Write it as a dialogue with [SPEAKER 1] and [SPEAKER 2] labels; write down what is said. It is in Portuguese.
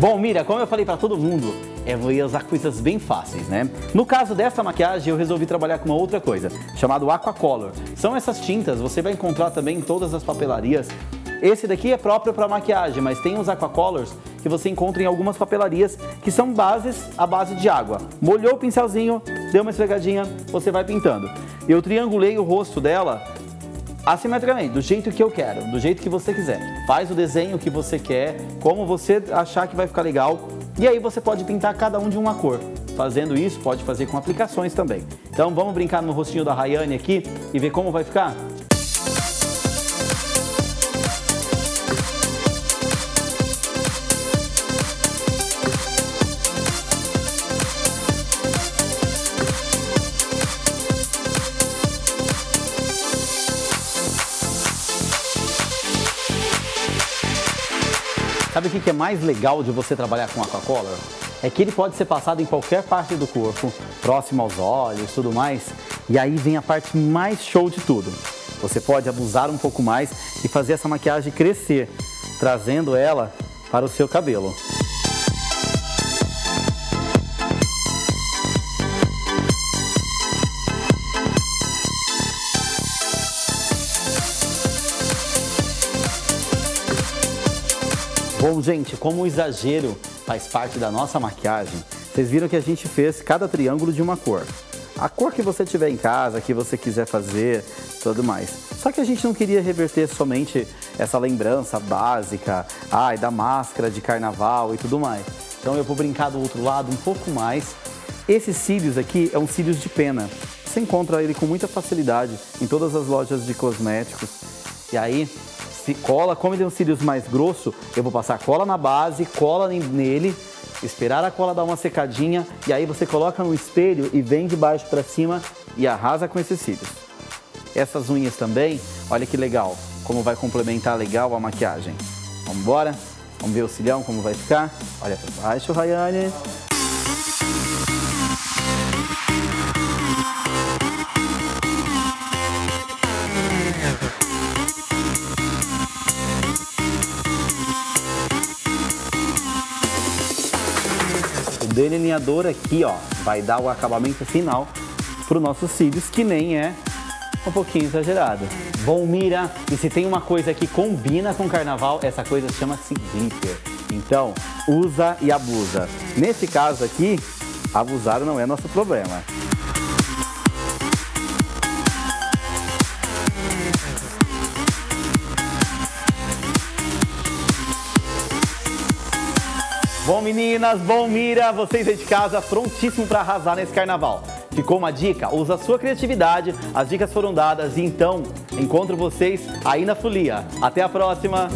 [SPEAKER 1] Bom, Mira, como eu falei para todo mundo, é vou usar coisas bem fáceis, né? No caso dessa maquiagem, eu resolvi trabalhar com uma outra coisa, chamado Aquacolor. São essas tintas, você vai encontrar também em todas as papelarias. Esse daqui é próprio para maquiagem, mas tem os Aquacolors que você encontra em algumas papelarias que são bases à base de água. Molhou o pincelzinho, deu uma esfregadinha, você vai pintando. Eu triangulei o rosto dela assimetricamente, do jeito que eu quero, do jeito que você quiser. Faz o desenho que você quer, como você achar que vai ficar legal. E aí você pode pintar cada um de uma cor. Fazendo isso, pode fazer com aplicações também. Então vamos brincar no rostinho da Rayane aqui e ver como vai ficar? Sabe o que é mais legal de você trabalhar com Aquacolor? É que ele pode ser passado em qualquer parte do corpo, próximo aos olhos, tudo mais. E aí vem a parte mais show de tudo. Você pode abusar um pouco mais e fazer essa maquiagem crescer, trazendo ela para o seu cabelo. Bom, gente, como o exagero faz parte da nossa maquiagem, vocês viram que a gente fez cada triângulo de uma cor. A cor que você tiver em casa, que você quiser fazer, tudo mais. Só que a gente não queria reverter somente essa lembrança básica, ai, da máscara de carnaval e tudo mais. Então eu vou brincar do outro lado um pouco mais. Esses cílios aqui é um cílios de pena. Você encontra ele com muita facilidade em todas as lojas de cosméticos. E aí, cola, como tem um cílios mais grosso, eu vou passar cola na base, cola nele, esperar a cola dar uma secadinha e aí você coloca no espelho e vem de baixo para cima e arrasa com esses cílios. Essas unhas também, olha que legal, como vai complementar legal a maquiagem. Vamos embora? Vamos ver o cilhão como vai ficar? Olha para baixo, Rayane. Delineador aqui, ó, vai dar o acabamento final para os nossos cílios, que nem é um pouquinho exagerado. Bom, Mira, e se tem uma coisa que combina com carnaval, essa coisa chama-se glitter. Então, usa e abusa. Nesse caso aqui, abusar não é nosso problema. Bom, meninas, bom, Mira, vocês aí de casa prontíssimo para arrasar nesse carnaval. Ficou uma dica? Usa a sua criatividade, as dicas foram dadas e então encontro vocês aí na folia. Até a próxima!